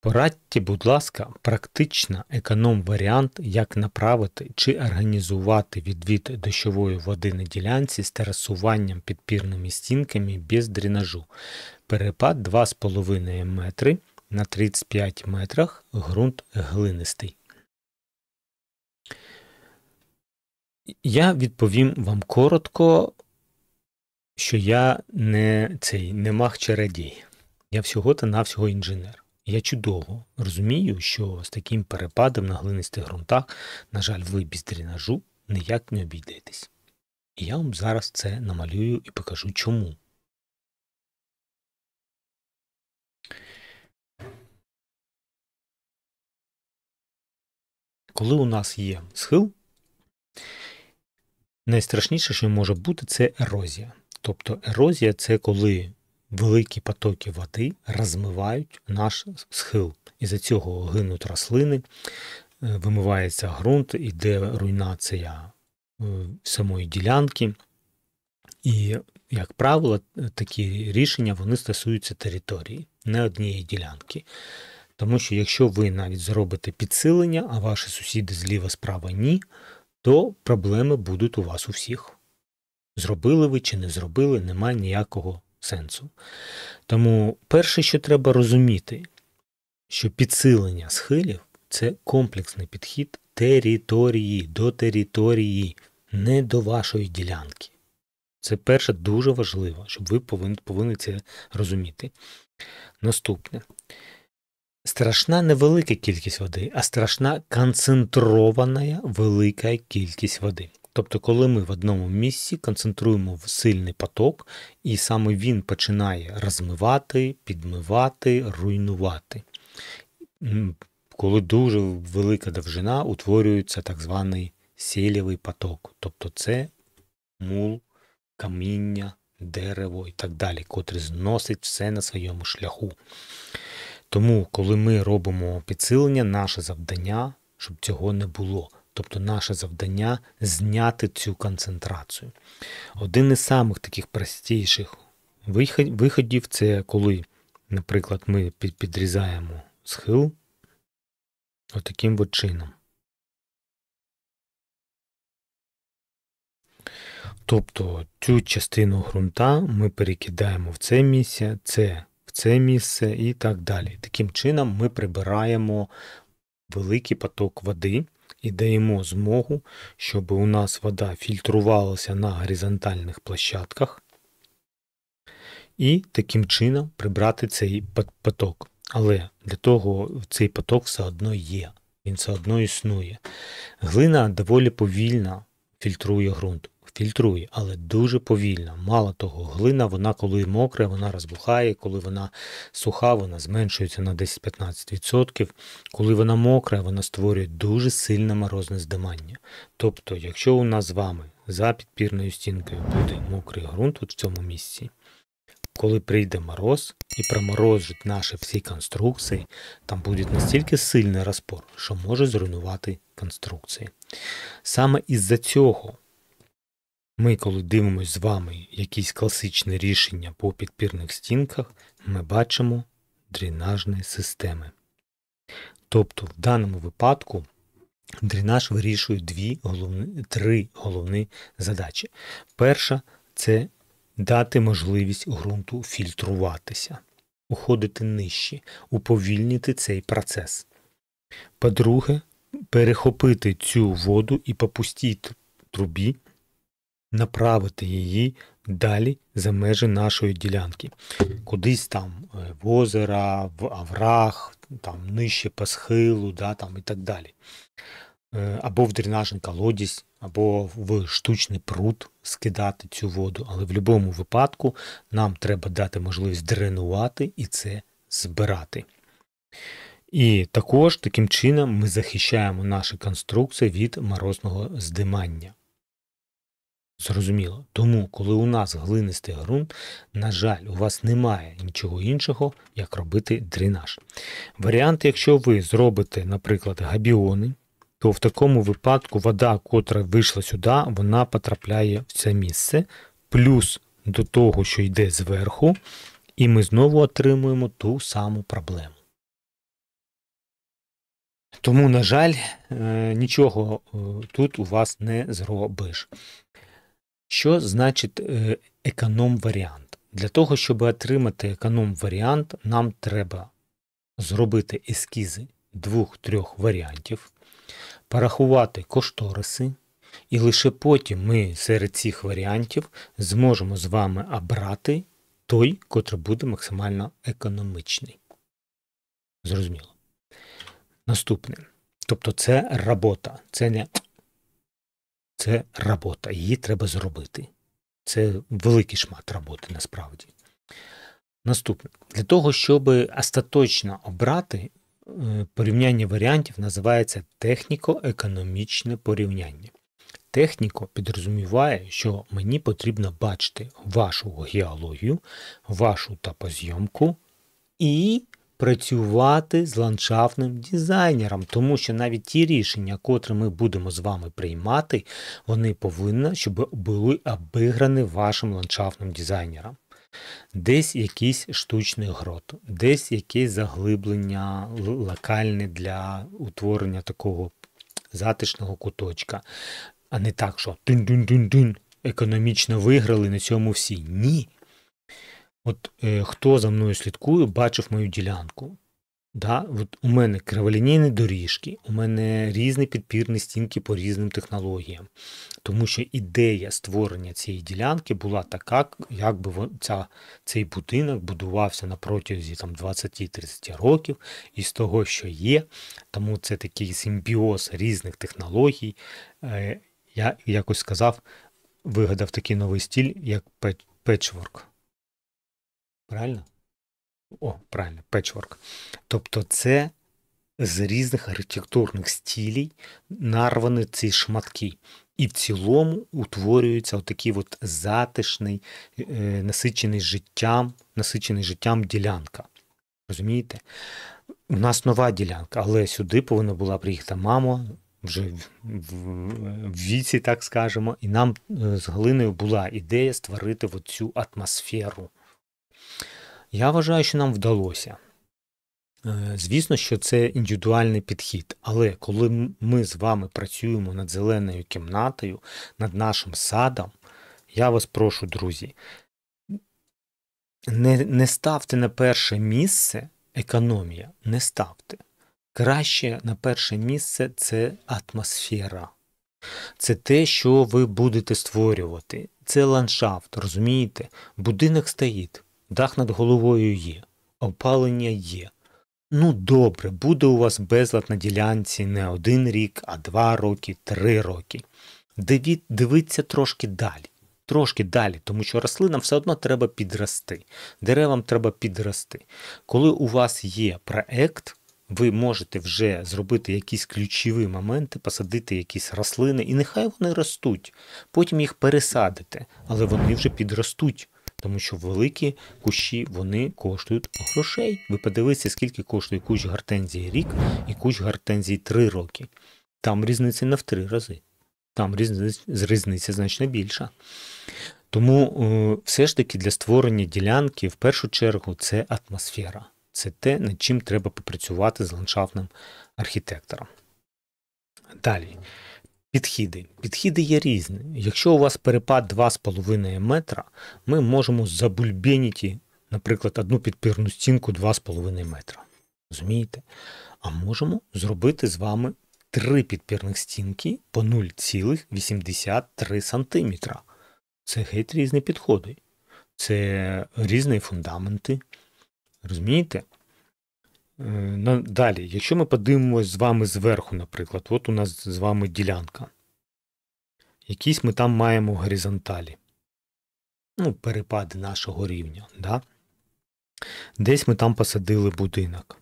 Порадьте, будь ласка, практично економ-варіант, як направити чи організувати відвід дощової води на ділянці з терасуванням підпірними стінками без дренажу. Перепад 2,5 метри на 35 метрах, ґрунт глинистий. Я відповім вам коротко, що я не цей не мах чародій. Я всього та навсього інженер. Я чудово розумію, що з таким перепадом на глинистих ґрунтах, на жаль, ви без дренажу ніяк не обійдетесь. І я вам зараз це намалюю і покажу чому. Коли у нас є схил, найстрашніше, що може бути, це ерозія. Тобто ерозія це коли великі потоки води розмивають наш схил. І за цього гинуть рослини, е, вимивається ґрунт, іде руйнація е, самої ділянки. І, як правило, такі рішення вони стосуються території, не однієї ділянки. Тому що якщо ви навіть зробите підсилення, а ваші сусіди зліва справа ні, то проблеми будуть у вас у всіх. Зробили ви чи не зробили, немає ніякого сенсу. Тому перше, що треба розуміти, що підсилення схилів це комплексний підхід території до території, не до вашої ділянки. Це перше дуже важливо, щоб ви повинні, повинні це розуміти. Наступне. Страшна не кількість води, а страшна концентрована велика кількість води. Тобто, коли ми в одному місці концентруємо в сильний поток, і саме він починає розмивати, підмивати, руйнувати. Коли дуже велика довжина, утворюється так званий сілєвий поток. Тобто це мул, каміння, дерево і так далі, котрий зносить все на своєму шляху. Тому, коли ми робимо підсилення, наше завдання, щоб цього не було. Тобто наше завдання зняти цю концентрацію. Один із самих таких простіших виходів це коли, наприклад, ми підрізаємо схил отаким от чином. Тобто цю частину ґрунта ми перекидаємо в це місце, це в це місце і так далі. Таким чином ми прибираємо великий поток води і даємо змогу, щоб у нас вода фільтрувалася на горизонтальних площадках, і таким чином прибрати цей поток. Але для того цей поток все одно є, він все одно існує. Глина доволі повільно фільтрує ґрунт фільтрує, але дуже повільно. Мало того, глина, вона коли мокра, вона розбухає, коли вона суха, вона зменшується на 10-15%. Коли вона мокра, вона створює дуже сильне морозне здимання. Тобто, якщо у нас з вами за підпірною стінкою буде мокрий ґрунт от в цьому місці, коли прийде мороз і проморозить наші всі конструкції, там буде настільки сильний розпор, що може зруйнувати конструкції. Саме із-за цього ми, коли дивимося з вами якісь класичні рішення по підпірних стінках, ми бачимо дренажні системи. Тобто, в даному випадку дренаж вирішує дві головні, три головні задачі. Перша це дати можливість ґрунту фільтруватися, уходити нижче, уповільнити цей процес. По-друге, перехопити цю воду і по пустій трубі направити її далі за межі нашої ділянки. Кудись там е, в озера, в аврах, там нижче по схилу, да, там і так далі. Е, або в дренажний колодязь, або в штучний пруд скидати цю воду. Але в будь-якому випадку нам треба дати можливість дренувати і це збирати. І також таким чином ми захищаємо наші конструкції від морозного здимання. Зрозуміло. Тому, коли у нас глинистий ґрунт, на жаль, у вас немає нічого іншого, як робити дренаж. Варіант, якщо ви зробите, наприклад, габіони, то в такому випадку вода, котра вийшла сюди, вона потрапляє в це місце, плюс до того, що йде зверху, і ми знову отримуємо ту саму проблему. Тому, на жаль, нічого тут у вас не зробиш. Що значить економ-варіант? Для того, щоб отримати економ-варіант, нам треба зробити ескізи двох-трьох варіантів, порахувати кошториси, і лише потім ми серед цих варіантів зможемо з вами обрати той, котрий буде максимально економічний. Зрозуміло. Наступне. Тобто це робота. Це не це робота. Її треба зробити. Це великий шмат роботи насправді. Наступне. Для того, щоб остаточно обрати е, порівняння варіантів, називається техніко-економічне порівняння. Техніко підрозуміває, що мені потрібно бачити вашу геологію, вашу топозйомку і працювати з ландшафтним дизайнером, тому що навіть ті рішення, котрі ми будемо з вами приймати, вони повинні, щоб були обіграні вашим ландшафтним дизайнером. Десь якийсь штучний грот, десь якесь заглиблення локальне для утворення такого затишного куточка. А не так, що тин-тин-тин-тин, економічно виграли на цьому всі. Ні. От е, хто за мною слідкує, бачив мою ділянку. Да? От У мене криволінійні доріжки, у мене різні підпірні стінки по різним технологіям. Тому що ідея створення цієї ділянки була така, якби ця, цей будинок будувався на протязі 20-30 років із того, що є. Тому це такий симбіоз різних технологій. Е, я якось сказав, вигадав такий новий стіль, як петчворк. Правильно? О, правильно, печворк. Тобто це з різних архітектурних стилей нарвані ці шматки. І в цілому утворюється отакий от затишний, е, насичений життям, насичений життям ділянка. Розумієте? У нас нова ділянка, але сюди повинна була приїхати мама вже в віці, так скажемо, і нам е, з Галиною була ідея створити цю атмосферу. Я вважаю, що нам вдалося. Е, звісно, що це індивідуальний підхід, але коли ми з вами працюємо над зеленою кімнатою, над нашим садом, я вас прошу, друзі, не, не ставте на перше місце економія, не ставте. Краще на перше місце це атмосфера. Це те, що ви будете створювати. Це ландшафт, розумієте? Будинок стоїть, дах над головою є, опалення є. Ну, добре, буде у вас безлад на ділянці не один рік, а два роки, три роки. Диві, дивіться трошки далі. Трошки далі, тому що рослинам все одно треба підрости. Деревам треба підрости. Коли у вас є проект, ви можете вже зробити якісь ключові моменти, посадити якісь рослини, і нехай вони ростуть. Потім їх пересадите, але вони вже підростуть. Тому що великі кущі вони коштують грошей. Ви подивіться, скільки коштує кущ гортензії рік і кущ гортензії три роки. Там різниця не в три рази. Там різниця, різниця значно більша. Тому е, все ж таки для створення ділянки в першу чергу це атмосфера. Це те, над чим треба попрацювати з ландшафтним архітектором. Далі. Підхіди. Підхіди є різні. Якщо у вас перепад 2,5 метра, ми можемо забульбеніти, наприклад, одну підпірну стінку 2,5 метра. Розумієте? А можемо зробити з вами три підпірних стінки по 0,83 см. Це геть різні підходи. Це різні фундаменти. Розумієте? Е, далі, якщо ми подивимося з вами зверху, наприклад, от у нас з вами ділянка. Якісь ми там маємо горизонталі. Ну, перепади нашого рівня. Да? Десь ми там посадили будинок.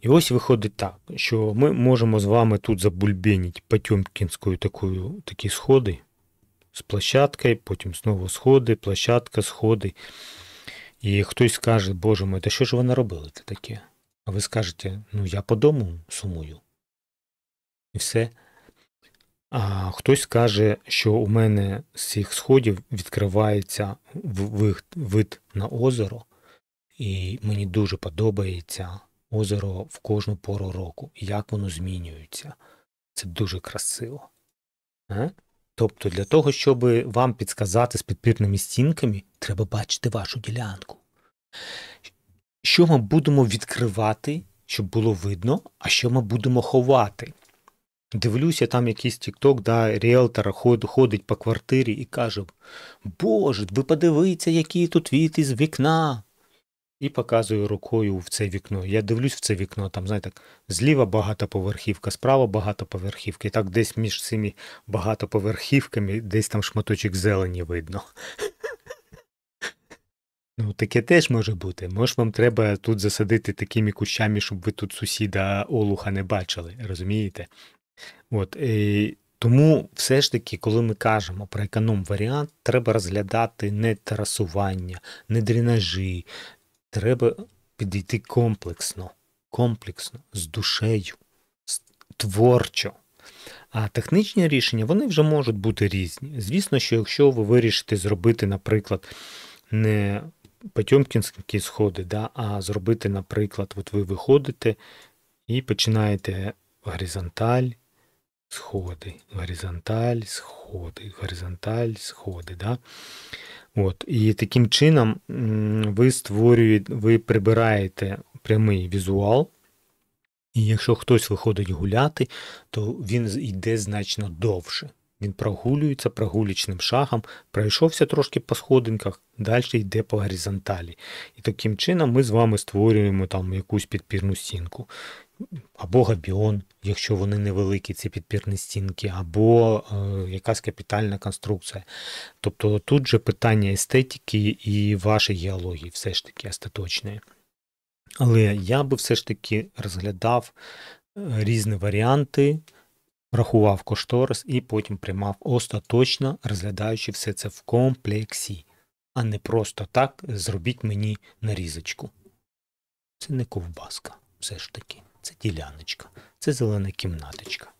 І ось виходить так, що ми можемо з вами тут забульбенити Потьомкінською такою, такі сходи з площадкою, потім знову сходи, площадка, сходи. І хтось скаже, боже мой, та що ж ви наробили це таке? А ви скажете, ну я по дому сумую. І все. А хтось скаже, що у мене з цих сходів відкривається вид на озеро, і мені дуже подобається озеро в кожну пору року, як воно змінюється. Це дуже красиво. А? Тобто, для того, щоб вам підсказати з підпірними стінками, треба бачити вашу ділянку. Що ми будемо відкривати, щоб було видно, а що ми будемо ховати. Дивлюся, там якийсь тікток, да, ріелтор ходить по квартирі і каже: Боже, ви подивіться, які тут віти з вікна. І показую рукою в це вікно. Я дивлюсь в це вікно, там, знаєте, зліва багатоповерхівка, справа багатоповерхівка. І так десь між цими багатоповерхівками, десь там шматочок зелені видно. Ну, таке теж може бути. Може, вам треба тут засадити такими кущами, щоб ви тут сусіда Олуха не бачили, розумієте? От, і Тому все ж таки, коли ми кажемо про економ варіант, треба розглядати не терасування, не дренажі. Треба підійти комплексно, комплексно, з душею, творчо. А технічні рішення вони вже можуть бути різні. Звісно, що якщо ви вирішите зробити, наприклад, не Потьомкінські сходи, да, а зробити, наприклад, от ви виходите і починаєте горизонталь, сходи, горизонталь, сходи, горизонталь, сходи. Да? От, І таким чином ви створюєте, ви прибираєте прямий візуал. І якщо хтось виходить гуляти, то він йде значно довше. Він прогулюється прогулічним шагом, пройшовся трошки по сходинках, далі йде по горизонталі. І таким чином ми з вами створюємо там якусь підпірну стінку. Або габіон, якщо вони невеликі, ці підпірні стінки, або е, якась капітальна конструкція. Тобто тут же питання естетики і вашої геології все ж таки остаточної. Але я би все ж таки розглядав е, різні варіанти рахував кошторис і потім приймав остаточно, розглядаючи все це в комплексі, а не просто так зробіть мені нарізочку. Це не ковбаска, все ж таки, це діляночка, це зелена кімнаточка.